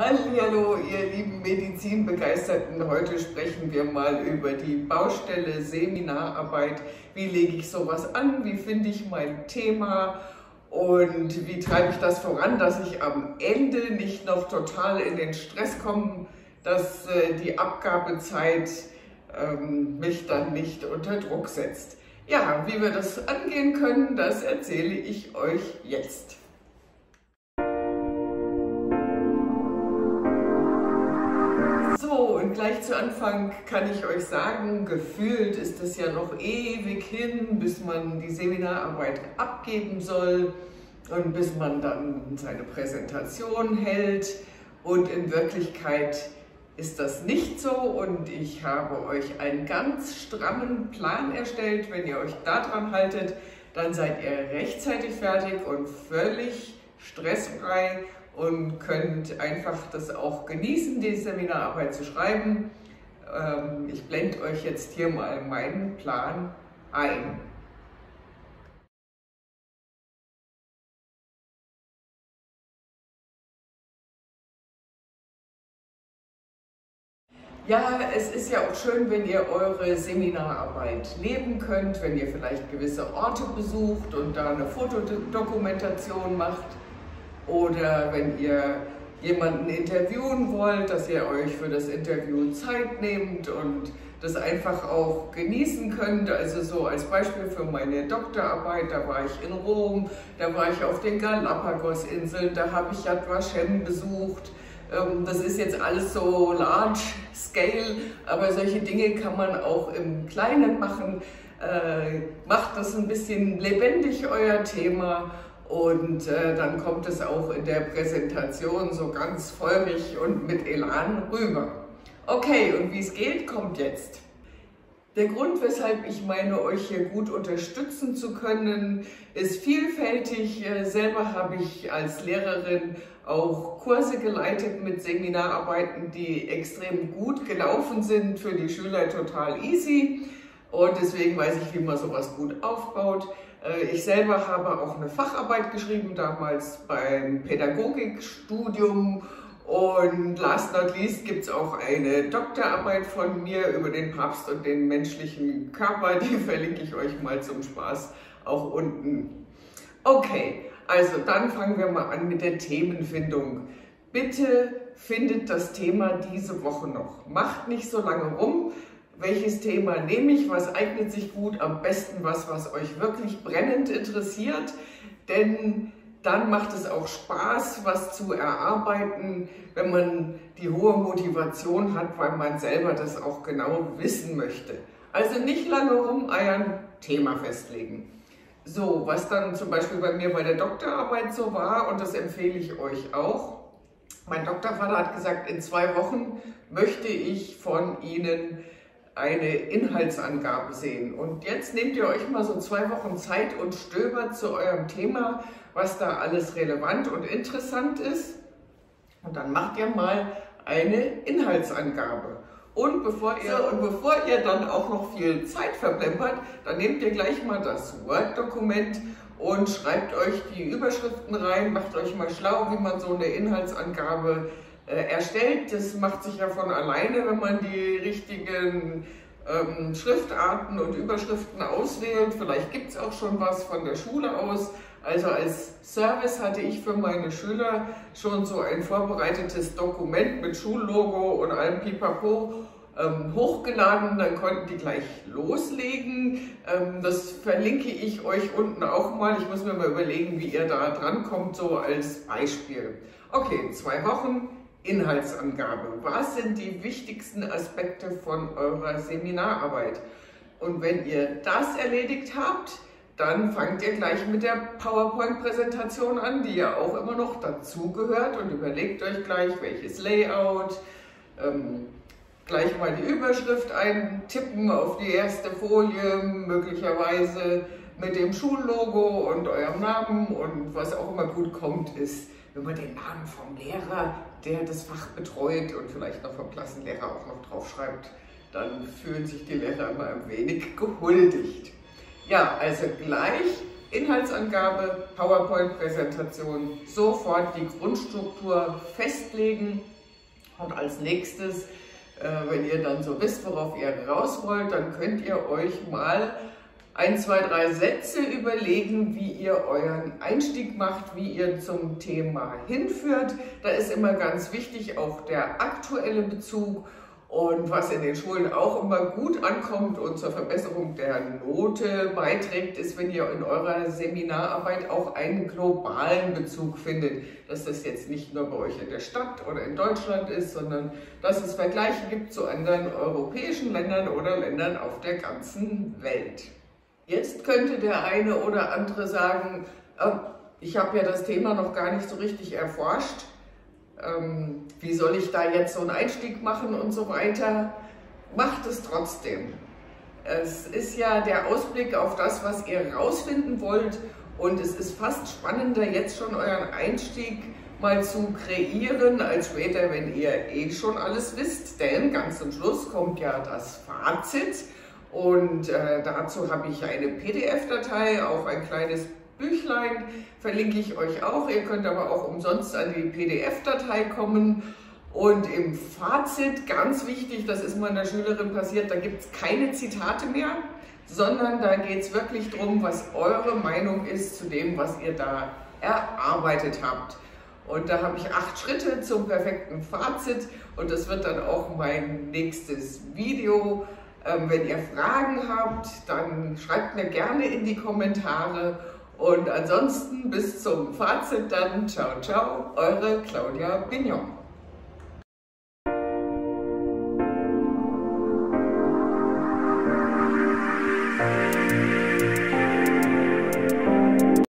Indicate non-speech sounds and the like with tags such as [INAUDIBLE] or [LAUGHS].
Hallo, ihr lieben Medizinbegeisterten. Heute sprechen wir mal über die Baustelle Seminararbeit. Wie lege ich sowas an? Wie finde ich mein Thema? Und wie treibe ich das voran, dass ich am Ende nicht noch total in den Stress komme, dass äh, die Abgabezeit ähm, mich dann nicht unter Druck setzt. Ja, wie wir das angehen können, das erzähle ich euch jetzt. Und gleich zu Anfang kann ich euch sagen, gefühlt ist es ja noch ewig hin, bis man die Seminararbeit abgeben soll und bis man dann seine Präsentation hält. Und in Wirklichkeit ist das nicht so und ich habe euch einen ganz strammen Plan erstellt. Wenn ihr euch daran haltet, dann seid ihr rechtzeitig fertig und völlig stressfrei und könnt einfach das auch genießen, die Seminararbeit zu schreiben. Ähm, ich blende euch jetzt hier mal meinen Plan ein. Ja, es ist ja auch schön, wenn ihr eure Seminararbeit leben könnt, wenn ihr vielleicht gewisse Orte besucht und da eine Fotodokumentation macht oder wenn ihr jemanden interviewen wollt, dass ihr euch für das Interview Zeit nehmt und das einfach auch genießen könnt. Also so als Beispiel für meine Doktorarbeit, da war ich in Rom, da war ich auf den Galapagos-Inseln, da habe ich Yad Vashem besucht, ähm, das ist jetzt alles so large scale, aber solche Dinge kann man auch im Kleinen machen. Äh, macht das ein bisschen lebendig, euer Thema. Und äh, dann kommt es auch in der Präsentation so ganz feurig und mit Elan rüber. Okay, und wie es geht, kommt jetzt. Der Grund, weshalb ich meine, euch hier gut unterstützen zu können, ist vielfältig. Äh, selber habe ich als Lehrerin auch Kurse geleitet mit Seminararbeiten, die extrem gut gelaufen sind, für die Schüler total easy. Und deswegen weiß ich, wie man sowas gut aufbaut. Äh, ich selber habe auch eine Facharbeit geschrieben, damals beim Pädagogikstudium und last not least gibt es auch eine Doktorarbeit von mir über den Papst und den menschlichen Körper. Die [LAUGHS] verlinke ich euch mal zum Spaß auch unten. Okay, also dann fangen wir mal an mit der Themenfindung. Bitte findet das Thema diese Woche noch. Macht nicht so lange rum. Welches Thema nehme ich? Was eignet sich gut? Am besten was, was euch wirklich brennend interessiert. Denn dann macht es auch Spaß, was zu erarbeiten, wenn man die hohe Motivation hat, weil man selber das auch genau wissen möchte. Also nicht lange rumeiern, Thema festlegen. So, was dann zum Beispiel bei mir bei der Doktorarbeit so war, und das empfehle ich euch auch. Mein Doktorvater hat gesagt, in zwei Wochen möchte ich von Ihnen eine Inhaltsangabe sehen. Und jetzt nehmt ihr euch mal so zwei Wochen Zeit und stöbert zu eurem Thema, was da alles relevant und interessant ist. Und dann macht ihr mal eine Inhaltsangabe. Und bevor ihr, und bevor ihr dann auch noch viel Zeit verplempert, dann nehmt ihr gleich mal das Word-Dokument und schreibt euch die Überschriften rein, macht euch mal schlau, wie man so eine Inhaltsangabe erstellt. Das macht sich ja von alleine, wenn man die richtigen ähm, Schriftarten und Überschriften auswählt. Vielleicht gibt es auch schon was von der Schule aus. Also als Service hatte ich für meine Schüler schon so ein vorbereitetes Dokument mit Schullogo und allem Pipapo ähm, hochgeladen, dann konnten die gleich loslegen. Ähm, das verlinke ich euch unten auch mal. Ich muss mir mal überlegen, wie ihr da dran kommt, so als Beispiel. Okay, zwei Wochen Inhaltsangabe. Was sind die wichtigsten Aspekte von eurer Seminararbeit? Und wenn ihr das erledigt habt, dann fangt ihr gleich mit der PowerPoint-Präsentation an, die ja auch immer noch dazugehört und überlegt euch gleich, welches Layout, ähm, gleich mal die Überschrift eintippen auf die erste Folie, möglicherweise mit dem Schullogo und eurem Namen und was auch immer gut kommt, ist, wenn man den Namen vom Lehrer, der das Fach betreut und vielleicht noch vom Klassenlehrer auch noch draufschreibt, dann fühlen sich die Lehrer immer ein wenig gehuldigt. Ja, also gleich Inhaltsangabe, PowerPoint-Präsentation, sofort die Grundstruktur festlegen und als nächstes, äh, wenn ihr dann so wisst, worauf ihr raus wollt, dann könnt ihr euch mal ein, zwei, drei Sätze überlegen, wie ihr euren Einstieg macht, wie ihr zum Thema hinführt. Da ist immer ganz wichtig auch der aktuelle Bezug und was in den Schulen auch immer gut ankommt und zur Verbesserung der Note beiträgt, ist, wenn ihr in eurer Seminararbeit auch einen globalen Bezug findet. Dass das jetzt nicht nur bei euch in der Stadt oder in Deutschland ist, sondern dass es Vergleiche gibt zu anderen europäischen Ländern oder Ländern auf der ganzen Welt. Jetzt könnte der eine oder andere sagen, äh, ich habe ja das Thema noch gar nicht so richtig erforscht ähm, wie soll ich da jetzt so einen Einstieg machen und so weiter. Macht es trotzdem. Es ist ja der Ausblick auf das, was ihr rausfinden wollt und es ist fast spannender, jetzt schon euren Einstieg mal zu kreieren, als später, wenn ihr eh schon alles wisst, denn ganz zum Schluss kommt ja das Fazit und äh, dazu habe ich eine PDF-Datei, auch ein kleines Büchlein verlinke ich euch auch. Ihr könnt aber auch umsonst an die PDF-Datei kommen. Und im Fazit, ganz wichtig, das ist meiner Schülerin passiert, da gibt es keine Zitate mehr, sondern da geht es wirklich darum, was eure Meinung ist zu dem, was ihr da erarbeitet habt. Und da habe ich acht Schritte zum perfekten Fazit und das wird dann auch mein nächstes Video. Ähm, wenn ihr Fragen habt, dann schreibt mir gerne in die Kommentare und ansonsten bis zum Fazit dann. Ciao, ciao, eure Claudia Bignon.